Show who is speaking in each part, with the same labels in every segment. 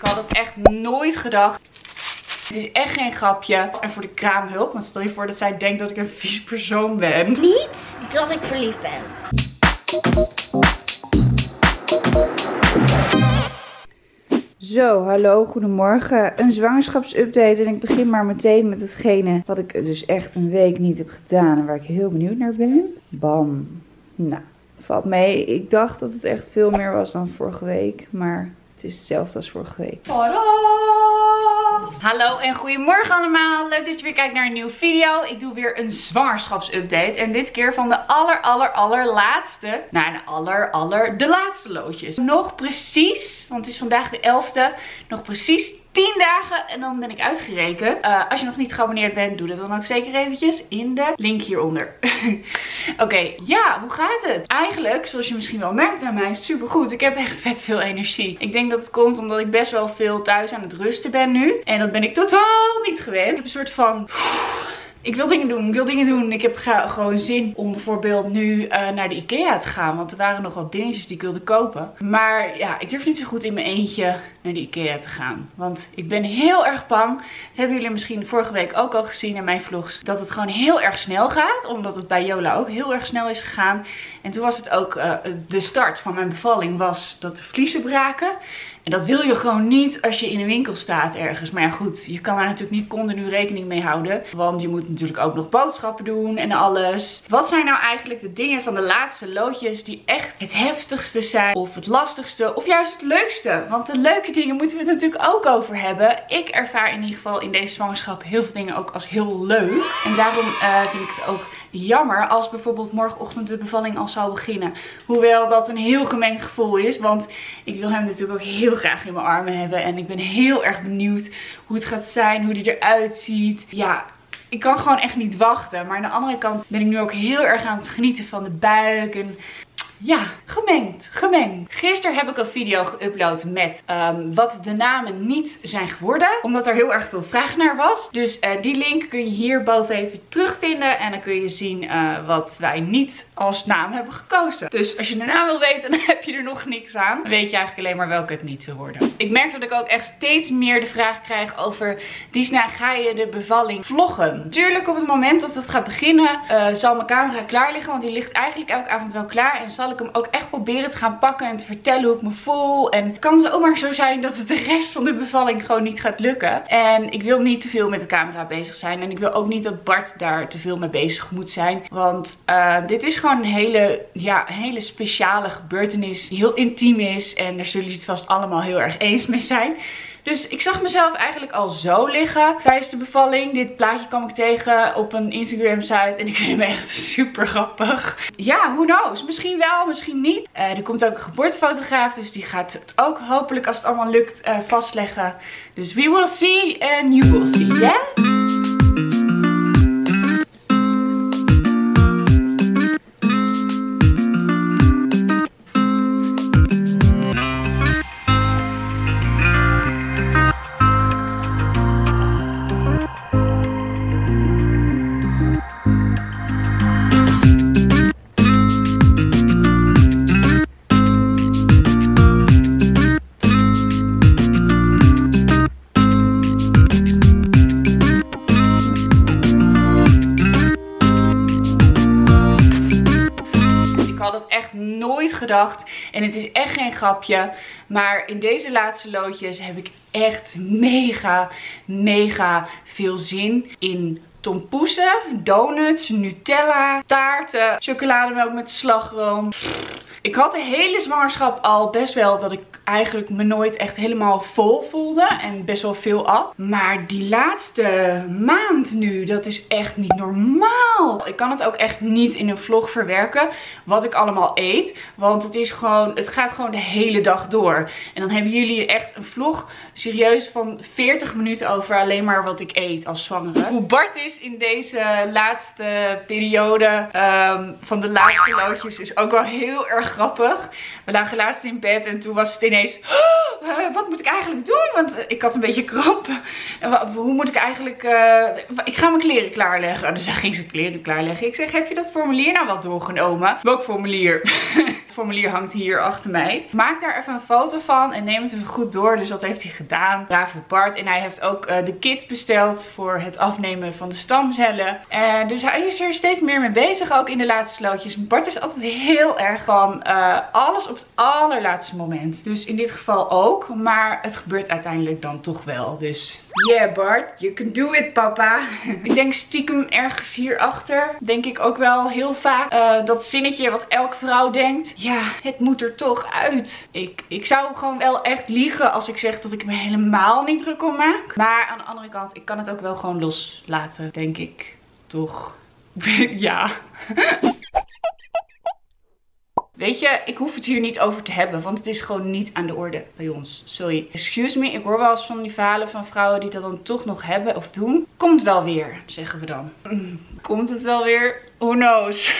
Speaker 1: Ik had het echt nooit gedacht. Het is echt geen grapje. En voor de kraamhulp, want stel je voor dat zij denkt dat ik een vies persoon ben.
Speaker 2: Niet dat ik verliefd ben.
Speaker 1: Zo, hallo, goedemorgen. Een zwangerschapsupdate en ik begin maar meteen met hetgene wat ik dus echt een week niet heb gedaan en waar ik heel benieuwd naar ben. Bam. Nou, valt mee. Ik dacht dat het echt veel meer was dan vorige week, maar het is hetzelfde als vorige week. Tadaa! Hallo en goedemorgen allemaal. Leuk dat je weer kijkt naar een nieuwe video. Ik doe weer een zwangerschapsupdate. En dit keer van de aller, aller, allerlaatste. Nou, de aller, aller, de laatste loodjes. Nog precies, want het is vandaag de 11e. Nog precies 10 dagen en dan ben ik uitgerekend. Uh, als je nog niet geabonneerd bent, doe dat dan ook zeker eventjes in de link hieronder. Oké, ja, hoe gaat het? Eigenlijk, zoals je misschien wel merkt aan mij, is het super goed. Ik heb echt vet veel energie. Ik denk dat het komt omdat ik best wel veel thuis aan het rusten ben nu. En dat ben ik totaal niet gewend. Ik heb een soort van ik wil dingen doen, ik wil dingen doen. Ik heb gewoon zin om bijvoorbeeld nu uh, naar de Ikea te gaan. Want er waren nogal dingetjes die ik wilde kopen. Maar ja, ik durf niet zo goed in mijn eentje naar de Ikea te gaan. Want ik ben heel erg bang. Dat hebben jullie misschien vorige week ook al gezien in mijn vlogs. Dat het gewoon heel erg snel gaat. Omdat het bij Jola ook heel erg snel is gegaan. En toen was het ook uh, de start van mijn bevalling was dat de vliezen braken. En dat wil je gewoon niet als je in een winkel staat ergens. Maar ja goed, je kan daar natuurlijk niet continu rekening mee houden. Want je moet natuurlijk ook nog boodschappen doen en alles. Wat zijn nou eigenlijk de dingen van de laatste loodjes die echt het heftigste zijn? Of het lastigste? Of juist het leukste? Want de leuke dingen moeten we het natuurlijk ook over hebben. Ik ervaar in ieder geval in deze zwangerschap heel veel dingen ook als heel leuk. En daarom uh, vind ik het ook jammer als bijvoorbeeld morgenochtend de bevalling al zou beginnen. Hoewel dat een heel gemengd gevoel is. Want ik wil hem natuurlijk ook heel graag in mijn armen hebben. En ik ben heel erg benieuwd hoe het gaat zijn. Hoe hij eruit ziet. Ja, ik kan gewoon echt niet wachten. Maar aan de andere kant ben ik nu ook heel erg aan het genieten van de buik. En ja, gemengd, gemengd. Gisteren heb ik een video geüpload met um, wat de namen niet zijn geworden. Omdat er heel erg veel vraag naar was. Dus uh, die link kun je hierboven even terugvinden. En dan kun je zien uh, wat wij niet als naam hebben gekozen. Dus als je de naam wil weten, dan heb je er nog niks aan. Dan weet je eigenlijk alleen maar welke het niet zou worden. Ik merk dat ik ook echt steeds meer de vraag krijg over... Disna, ga je de bevalling vloggen? Tuurlijk op het moment dat het gaat beginnen, uh, zal mijn camera klaar liggen. Want die ligt eigenlijk elke avond wel klaar. En zal ik hem ook echt proberen te gaan pakken en te vertellen hoe ik me voel. En het kan zomaar zo zijn dat het de rest van de bevalling gewoon niet gaat lukken. En ik wil niet te veel met de camera bezig zijn. En ik wil ook niet dat Bart daar te veel mee bezig moet zijn. Want uh, dit is gewoon een hele, ja, hele speciale gebeurtenis die heel intiem is. En daar zullen jullie het vast allemaal heel erg eens mee zijn. Dus ik zag mezelf eigenlijk al zo liggen tijdens de bevalling. Dit plaatje kwam ik tegen op een Instagram site. En ik vind hem echt super grappig. Ja, who knows. Misschien wel, misschien niet. Uh, er komt ook een geboortefotograaf. Dus die gaat het ook hopelijk als het allemaal lukt uh, vastleggen. Dus we will see and you will see. Yeah? En het is echt geen grapje. Maar in deze laatste loodjes heb ik echt mega, mega veel zin in tompoesen, donuts, Nutella, taarten, chocolademelk met slagroom. Ik had de hele zwangerschap al best wel dat ik eigenlijk me nooit echt helemaal vol voelde. En best wel veel at. Maar die laatste maand nu, dat is echt niet normaal. Ik kan het ook echt niet in een vlog verwerken wat ik allemaal eet. Want het is gewoon, het gaat gewoon de hele dag door. En dan hebben jullie echt een vlog serieus van 40 minuten over alleen maar wat ik eet als zwangere. Hoe Bart is in deze laatste periode um, van de laatste loodjes is ook wel heel erg grappig. We lagen laatst in bed en toen was het ineens... Oh, wat moet ik eigenlijk doen? Want ik had een beetje krampen. En hoe moet ik eigenlijk... Uh, ik ga mijn kleren klaarleggen. Dus hij ging zijn kleren klaarleggen. Ik zeg, heb je dat formulier nou wel doorgenomen? Welk formulier? Het formulier hangt hier achter mij. Maak daar even een foto van en neem het even goed door. Dus dat heeft hij gedaan. Brave Bart. En hij heeft ook uh, de kit besteld voor het afnemen van de stamcellen. En dus hij is er steeds meer mee bezig, ook in de laatste slootjes. Bart is altijd heel erg van uh, alles op het allerlaatste moment. Dus in dit geval ook. Maar het gebeurt uiteindelijk dan toch wel. Dus yeah Bart, you can do it papa. ik denk stiekem ergens hierachter, denk ik ook wel heel vaak, uh, dat zinnetje wat elke vrouw denkt. Ja, het moet er toch uit. Ik, ik zou gewoon wel echt liegen als ik zeg dat ik me helemaal niet druk om maak. Maar aan de andere kant, ik kan het ook wel gewoon loslaten, denk ik. Toch? ja. Weet je, ik hoef het hier niet over te hebben, want het is gewoon niet aan de orde bij ons. Sorry. Excuse me, ik hoor wel eens van die verhalen van vrouwen die dat dan toch nog hebben of doen. Komt wel weer, zeggen we dan. Komt het wel weer? Who knows?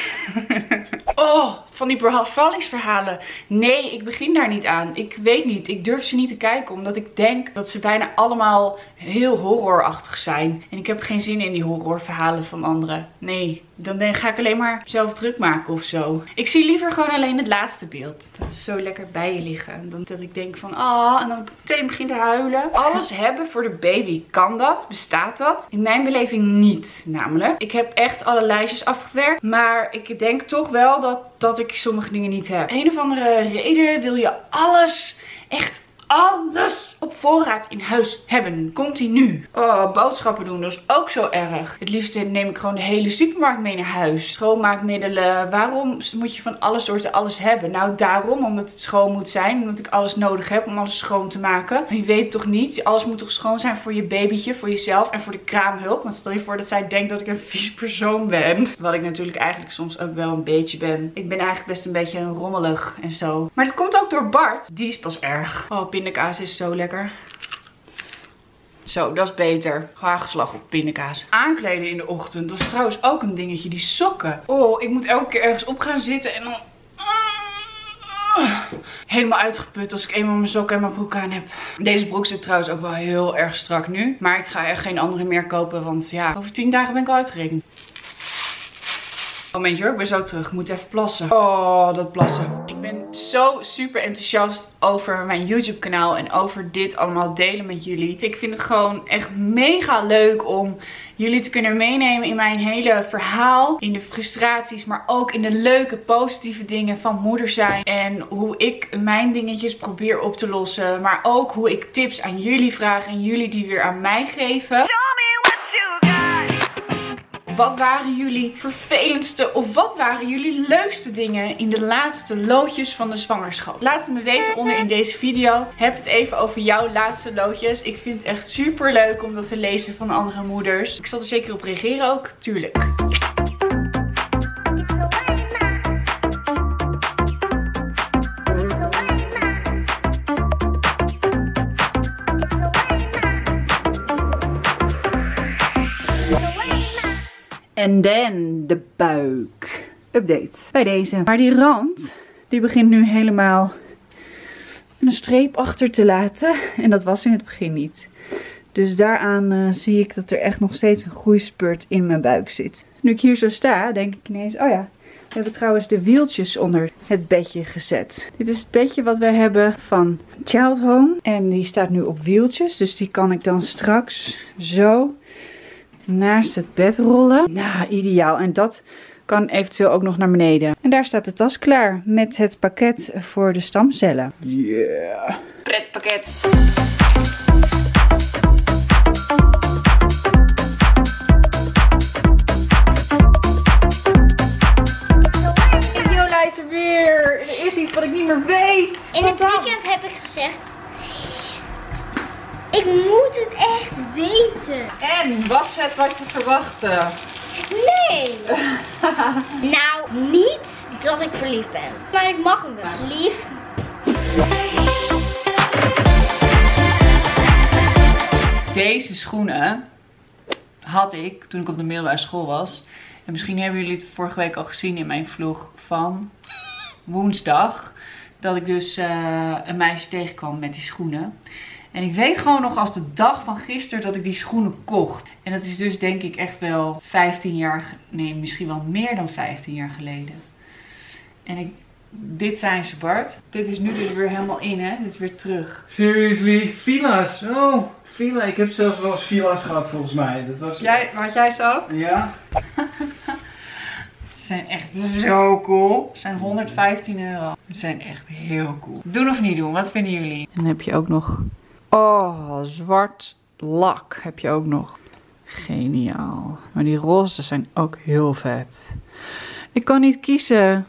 Speaker 1: oh, van die bevallingsverhalen. Nee, ik begin daar niet aan. Ik weet niet. Ik durf ze niet te kijken. Omdat ik denk dat ze bijna allemaal heel horrorachtig zijn. En ik heb geen zin in die horrorverhalen van anderen. Nee, dan ga ik alleen maar zelf druk maken of zo. Ik zie liever gewoon alleen het laatste beeld. Dat ze zo lekker bij je liggen. Dan dat ik denk van, ah, en dan meteen begin te huilen. Alles hebben voor de baby. Kan dat? Bestaat dat? In mijn beleving niet, namelijk. Ik heb echt alle lijstjes afgewerkt. Maar ik denk toch wel dat, dat ik sommige dingen niet heb. Een of andere reden wil je alles echt alles op voorraad in huis hebben. Continu. Oh, boodschappen doen, dat is ook zo erg. Het liefst neem ik gewoon de hele supermarkt mee naar huis. Schoonmaakmiddelen. Waarom moet je van alle soorten alles hebben? Nou, daarom, omdat het schoon moet zijn. Omdat ik alles nodig heb om alles schoon te maken. Je weet toch niet, alles moet toch schoon zijn voor je babytje, voor jezelf en voor de kraamhulp. Want stel je voor dat zij denkt dat ik een vies persoon ben. Wat ik natuurlijk eigenlijk soms ook wel een beetje ben. Ik ben eigenlijk best een beetje rommelig en zo. Maar het komt ook door Bart. Die is pas erg. Oh, pindakaas is zo lekker. Zo, dat is beter. Haagslag op pindakaas. Aankleden in de ochtend. Dat is trouwens ook een dingetje. Die sokken. Oh, ik moet elke keer ergens op gaan zitten en dan... Helemaal uitgeput als ik eenmaal mijn sokken en mijn broek aan heb. Deze broek zit trouwens ook wel heel erg strak nu. Maar ik ga er geen andere meer kopen. Want ja, over 10 dagen ben ik al uitgerekend. Momentje hoor, ik ben zo terug. Ik moet even plassen. Oh, dat plassen. Ik ben zo super enthousiast over mijn YouTube kanaal en over dit allemaal delen met jullie. Ik vind het gewoon echt mega leuk om jullie te kunnen meenemen in mijn hele verhaal. In de frustraties, maar ook in de leuke positieve dingen van moeder zijn. En hoe ik mijn dingetjes probeer op te lossen. Maar ook hoe ik tips aan jullie vraag en jullie die weer aan mij geven. Wat waren jullie vervelendste of wat waren jullie leukste dingen in de laatste loodjes van de zwangerschap? Laat het me weten onder in deze video. Heb het even over jouw laatste loodjes. Ik vind het echt super leuk om dat te lezen van andere moeders. Ik zal er zeker op reageren ook, tuurlijk. En dan de buik. Update bij deze. Maar die rand, die begint nu helemaal een streep achter te laten. En dat was in het begin niet. Dus daaraan uh, zie ik dat er echt nog steeds een groeispurt in mijn buik zit. Nu ik hier zo sta, denk ik ineens, oh ja, we hebben trouwens de wieltjes onder het bedje gezet. Dit is het bedje wat we hebben van Child Home. En die staat nu op wieltjes, dus die kan ik dan straks zo naast het bed rollen. Nou, ideaal. En dat kan eventueel ook nog naar beneden. En daar staat de tas klaar met het pakket voor de stamcellen. Yeah. Pretpakket. Yo, weer. Er is iets wat ik niet meer weet.
Speaker 2: In het weekend heb ik gezegd ik moet het echt weten.
Speaker 1: En was het wat je verwachtte?
Speaker 2: Nee. nou, niet dat ik verliefd ben. Maar ik mag hem wel. Lief.
Speaker 1: Deze schoenen had ik toen ik op de middelbare school was. En misschien hebben jullie het vorige week al gezien in mijn vlog van woensdag. Dat ik dus uh, een meisje tegenkwam met die schoenen. En ik weet gewoon nog als de dag van gisteren dat ik die schoenen kocht. En dat is dus denk ik echt wel 15 jaar, nee misschien wel meer dan 15 jaar geleden. En ik Dit zijn ze, Bart. Dit is nu dus weer helemaal in, hè? Dit is weer terug.
Speaker 3: Seriously? Villa's? Oh, villa. Ik heb zelfs wel eens villa's gehad volgens mij. Dat was...
Speaker 1: Jij, had jij ze ook?
Speaker 3: Ja?
Speaker 1: Ze zijn echt zo cool. Ze zijn 115 euro. Ze zijn echt heel cool. Doen of niet doen? Wat vinden jullie? En dan heb je ook nog... Oh, zwart lak heb je ook nog. Geniaal. Maar die roze zijn ook heel vet. Ik kan niet kiezen.